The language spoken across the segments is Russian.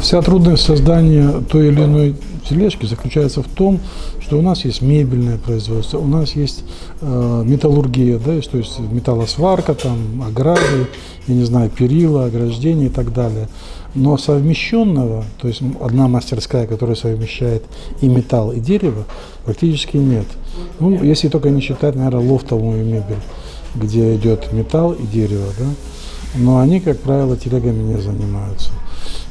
Вся трудность создания той или иной тележки заключается в том, что у нас есть мебельное производство, у нас есть э, металлургия, да, то есть металлосварка, там, ограды, я не знаю, перила, ограждения и так далее. Но совмещенного, то есть одна мастерская, которая совмещает и металл, и дерево, практически нет. Ну, если только не считать, наверное, лофтовую мебель, где идет металл и дерево, да. Но они, как правило, телегами не занимаются.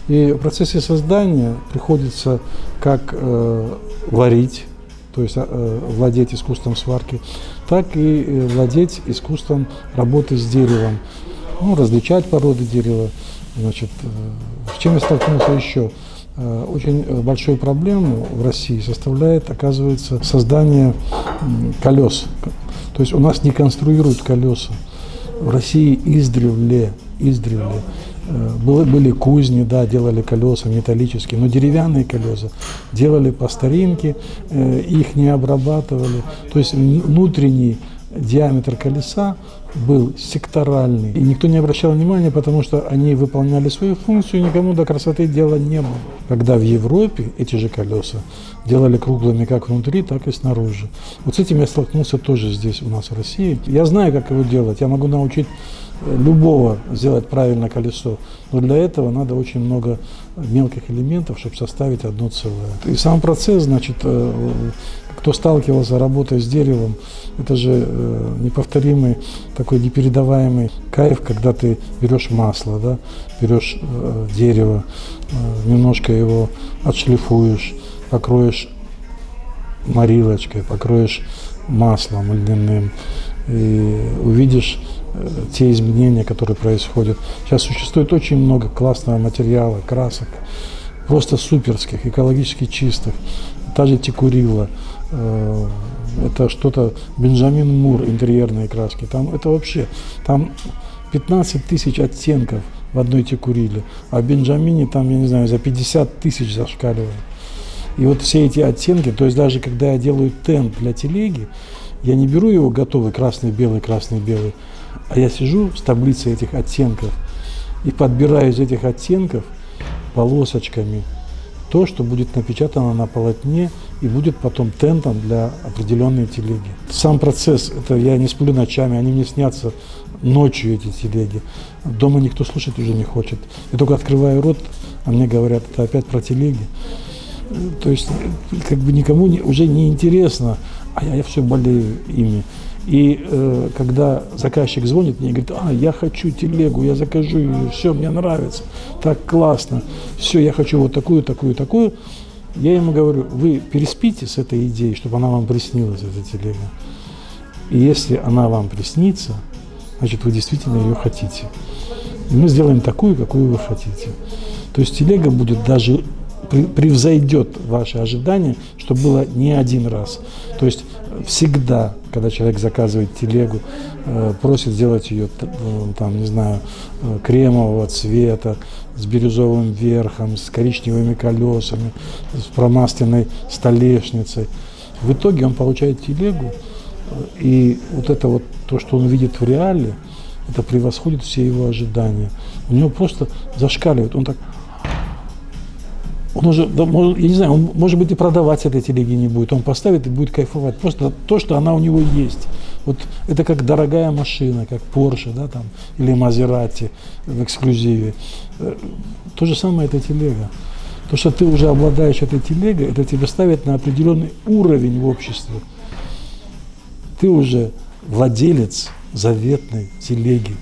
И в процессе создания приходится как э, варить, то есть э, владеть искусством сварки, так и э, владеть искусством работы с деревом, ну, различать породы дерева. Значит, э, с чем я столкнулся еще? Э, очень большую проблему в России составляет, оказывается, создание колес. То есть у нас не конструируют колеса. В России издревле, издревле Э, были, были кузни, да, делали колеса металлические, но деревянные колеса делали по старинке, э, их не обрабатывали. То есть внутренний диаметр колеса был секторальный. И никто не обращал внимания, потому что они выполняли свою функцию, никому до красоты дела не было. Когда в Европе эти же колеса делали круглыми как внутри, так и снаружи. Вот с этим я столкнулся тоже здесь у нас в России. Я знаю, как его делать. Я могу научить любого сделать правильно колесо. Но для этого надо очень много мелких элементов, чтобы составить одно целое. И сам процесс, значит, э, кто сталкивался, работая с деревом, это же э, неповторимый такой непередаваемый кайф, когда ты берешь масло, да, берешь э, дерево, немножко его отшлифуешь, покроешь морилочкой, покроешь маслом льняным, и увидишь те изменения, которые происходят. Сейчас существует очень много классного материала, красок, просто суперских, экологически чистых. Та же текурила, э, это что-то, Бенджамин Мур, интерьерные краски. Там это вообще, там 15 тысяч оттенков в одной текуриле, а в Бенджамине там, я не знаю, за 50 тысяч зашкаливает. И вот все эти оттенки, то есть даже когда я делаю темп для телеги, я не беру его готовый красный, белый, красный, белый, а я сижу с таблицей этих оттенков и подбираю из этих оттенков полосочками то, что будет напечатано на полотне и будет потом тентом для определенной телеги. Сам процесс, это я не сплю ночами, они мне снятся ночью, эти телеги. Дома никто слушать уже не хочет. Я только открываю рот, а мне говорят, это опять про телеги. То есть как бы никому не, уже не интересно, а я, я все болею ими. И э, когда заказчик звонит мне и говорит, а, я хочу телегу, я закажу ее, все, мне нравится, так классно, все, я хочу вот такую, такую, такую, я ему говорю, вы переспите с этой идеей, чтобы она вам приснилась, эта телега. И если она вам приснится, значит, вы действительно ее хотите. И мы сделаем такую, какую вы хотите. То есть телега будет даже превзойдет ваши ожидания, что было не один раз. То есть всегда, когда человек заказывает телегу, э, просит сделать ее, э, там, не знаю, э, кремового цвета, с бирюзовым верхом, с коричневыми колесами, с промасленной столешницей. В итоге он получает телегу, и вот это вот то, что он видит в реале, это превосходит все его ожидания. У него просто зашкаливает. Он так он уже, да, может, я не знаю, он, может быть, и продавать этой телеги не будет. Он поставит и будет кайфовать. Просто то, что она у него есть. Вот это как дорогая машина, как Porsche, да, там, или Maserati в эксклюзиве. Э, то же самое эта телега. То, что ты уже обладаешь этой телегой, это тебя ставит на определенный уровень в обществе. Ты уже владелец заветной телеги.